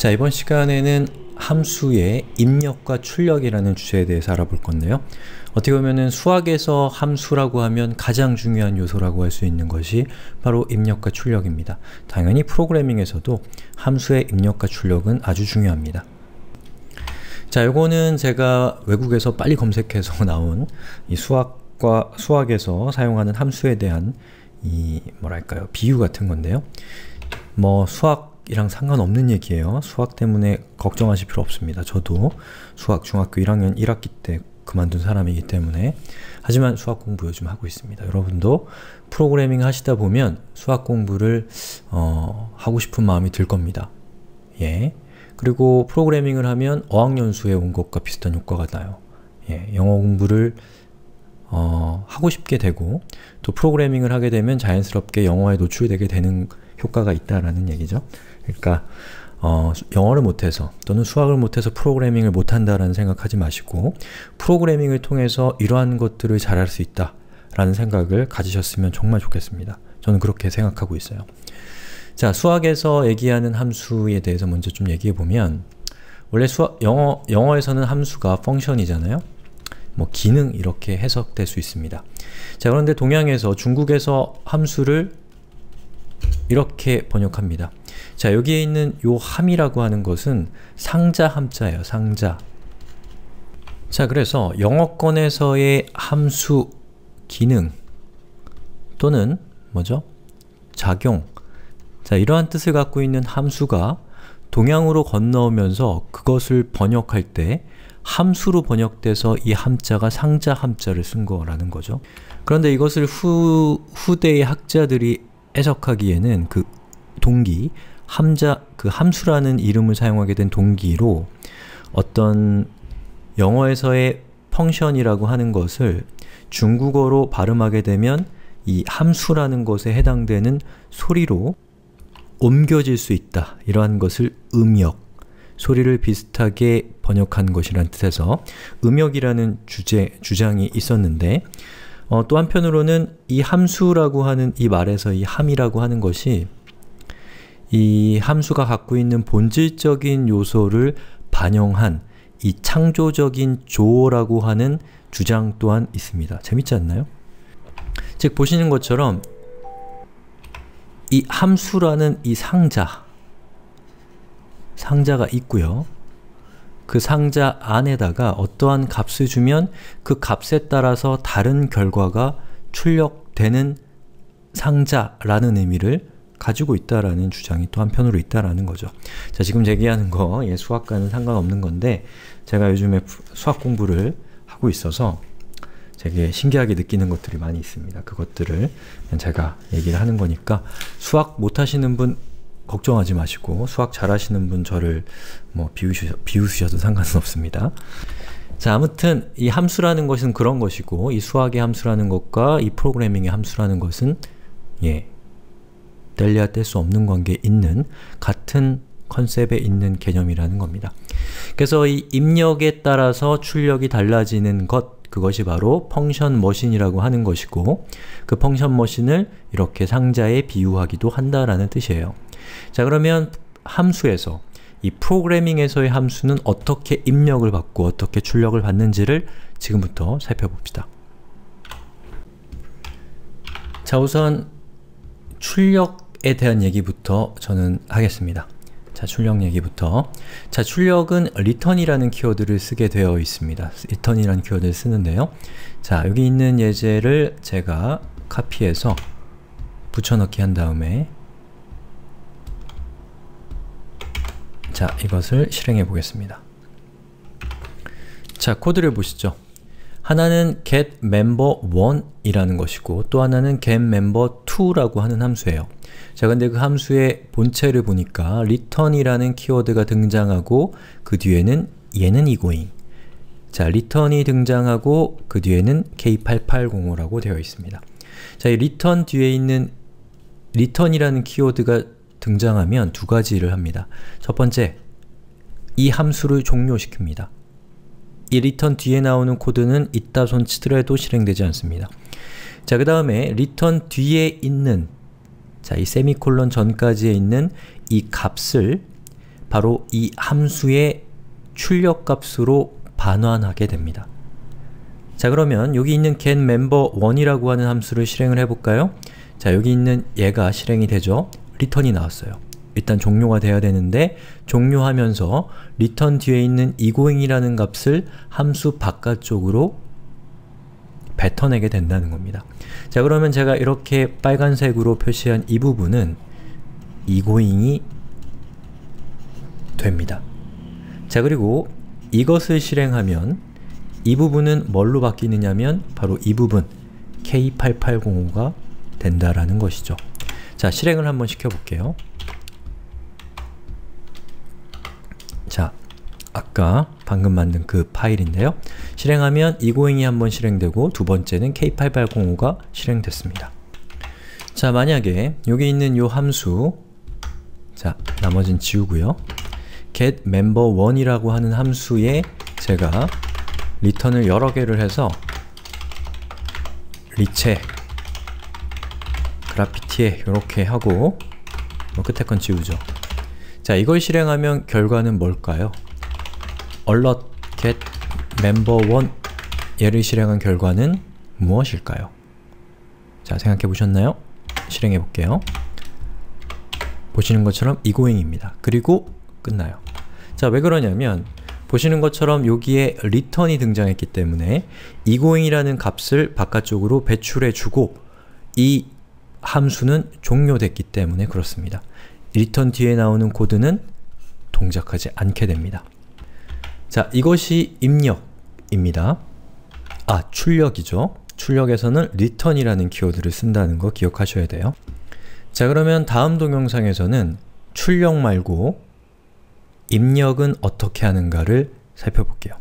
자 이번 시간에는 함수의 입력과 출력이라는 주제에 대해서 알아볼 건데요. 어떻게 보면 수학에서 함수라고 하면 가장 중요한 요소라고 할 수 있는 것이 바로 입력과 출력입니다. 당연히 프로그래밍에서도 함수의 입력과 출력은 아주 중요합니다. 자, 요거는 제가 외국에서 빨리 검색해서 나온 이 수학과 수학에서 사용하는 함수에 대한 이 뭐랄까요 비유 같은 건데요. 뭐 수학 이랑 상관없는 얘기예요. 수학 때문에 걱정하실 필요 없습니다. 저도 수학 중학교 1학년 1학기 때 그만둔 사람이기 때문에 하지만 수학 공부 요즘 하고 있습니다. 여러분도 프로그래밍 하시다 보면 수학 공부를 어, 하고 싶은 마음이 들 겁니다. 예. 그리고 프로그래밍을 하면 어학연수에 온 것과 비슷한 효과가 나요. 예, 영어 공부를 어, 하고 싶게 되고 또 프로그래밍을 하게 되면 자연스럽게 영어에 노출되게 되는 효과가 있다라는 얘기죠. 그러니까 어, 영어를 못해서 또는 수학을 못해서 프로그래밍을 못한다라는 생각하지 마시고 프로그래밍을 통해서 이러한 것들을 잘할 수 있다 라는 생각을 가지셨으면 정말 좋겠습니다. 저는 그렇게 생각하고 있어요. 자, 수학에서 얘기하는 함수에 대해서 먼저 좀 얘기해보면 원래 수학, 영어, 영어에서는 함수가 펑션이잖아요? 뭐 기능 이렇게 해석될 수 있습니다. 자, 그런데 동양에서 중국에서 함수를 이렇게 번역합니다. 자, 여기에 있는 요 함이라고 하는 것은 상자 함자예요. 상자. 자, 그래서 영어권에서의 함수 기능 또는 뭐죠? 작용 자, 이러한 뜻을 갖고 있는 함수가 동양으로 건너오면서 그것을 번역할 때 함수로 번역돼서 이 함자가 상자 함자를 쓴 거라는 거죠. 그런데 이것을 후, 후대의 학자들이 해석하기에는 그 동기, 함자, 그 함수라는 이름을 사용하게 된 동기로 어떤 영어에서의 펑션이라고 하는 것을 중국어로 발음하게 되면 이 함수라는 것에 해당되는 소리로 옮겨질 수 있다. 이러한 것을 음역, 소리를 비슷하게 번역한 것이란 뜻에서 음역이라는 주제, 주장이 있었는데 어, 또 한편으로는 이 함수라고 하는 이 말에서 이 함이라고 하는 것이 이 함수가 갖고 있는 본질적인 요소를 반영한 이 창조적인 조라고 하는 주장 또한 있습니다. 재밌지 않나요? 즉 보시는 것처럼 이 함수라는 이 상자 상자가 있고요. 그 상자 안에다가 어떠한 값을 주면 그 값에 따라서 다른 결과가 출력되는 상자라는 의미를 가지고 있다라는 주장이 또 한편으로 있다라는 거죠. 자, 지금 제기하는 거 예, 수학과는 상관없는 건데 제가 요즘에 수학 공부를 하고 있어서 되게 신기하게 느끼는 것들이 많이 있습니다. 그것들을 제가 얘기를 하는 거니까 수학 못하시는 분 걱정하지 마시고 수학 잘하시는 분 저를 뭐 비우셔, 비우셔도 상관은 없습니다. 자 아무튼 이 함수라는 것은 그런 것이고 이 수학의 함수라는 것과 이 프로그래밍의 함수라는 것은 예 뗄래야 뗄 수 없는 관계에 있는 같은 컨셉에 있는 개념이라는 겁니다. 그래서 이 입력에 따라서 출력이 달라지는 것 그것이 바로 펑션 머신이라고 하는 것이고 그 펑션 머신을 이렇게 상자에 비유하기도 한다라는 뜻이에요. 자 그러면 함수에서 이 프로그래밍에서의 함수는 어떻게 입력을 받고 어떻게 출력을 받는지를 지금부터 살펴봅시다. 자 우선 출력에 대한 얘기부터 저는 하겠습니다. 자, 출력 얘기부터. 자, 출력은 return이라는 키워드를 쓰게 되어 있습니다. return이라는 키워드를 쓰는데요. 자, 여기 있는 예제를 제가 카피해서 붙여넣기 한 다음에 자, 이것을 실행해 보겠습니다. 자, 코드를 보시죠. 하나는 get member 1이라는 것이고 또 하나는 get member 2라고 하는 함수예요. 자 근데 그 함수의 본체를 보니까 return이라는 키워드가 등장하고 그 뒤에는 얘는 이고잉 자, return이 등장하고 그 뒤에는 K8805라고 되어 있습니다. 자, 이 return 뒤에 있는 return이라는 키워드가 등장하면 두 가지를 합니다. 첫 번째, 이 함수를 종료시킵니다. 이 return 뒤에 나오는 코드는 이따 손 치더라도 실행되지 않습니다. 자, 그 다음에 return 뒤에 있는 자, 이 세미콜론 전까지에 있는 이 값을 바로 이 함수의 출력값으로 반환하게 됩니다. 자 그러면 여기 있는 getMember1이라고 하는 함수를 실행을 해볼까요? 자 여기 있는 얘가 실행이 되죠? return이 나왔어요. 일단 종료가 돼야 되는데 종료하면서 return 뒤에 있는 egoing이라는 값을 함수 바깥쪽으로 뱉어내게 된다는 겁니다. 자 그러면 제가 이렇게 빨간색으로 표시한 이 부분은 egoing이 됩니다. 자 그리고 이것을 실행하면 이 부분은 뭘로 바뀌느냐면 바로 이 부분 K8805가 된다라는 것이죠. 자 실행을 한번 시켜볼게요. 자, 아까 방금 만든 그 파일인데요. 실행하면 egoing이 한번 실행되고 두 번째는 K8805가 실행됐습니다. 자, 만약에 여기 있는 요 함수 자, 나머진 지우고요. getMember1이라고 하는 함수에 제가 리턴을 여러 개를 해서 리체 그래 피티에 이렇게 하고 뭐 끝에 건 지우죠. 자, 이걸 실행하면 결과는 뭘까요? alert get member1 얘를 실행한 결과는 무엇일까요? 자, 생각해 보셨나요? 실행해 볼게요. 보시는 것처럼 egoing입니다. 그리고 끝나요. 자, 왜 그러냐면 보시는 것처럼 여기에 return이 등장했기 때문에 egoing이라는 값을 바깥쪽으로 배출해 주고 이 함수는 종료됐기 때문에 그렇습니다. return 뒤에 나오는 코드는 동작하지 않게 됩니다. 자, 이것이 입력입니다. 아, 출력이죠. 출력에서는 return이라는 키워드를 쓴다는 거 기억하셔야 돼요. 자, 그러면 다음 동영상에서는 출력 말고 입력은 어떻게 하는가를 살펴볼게요.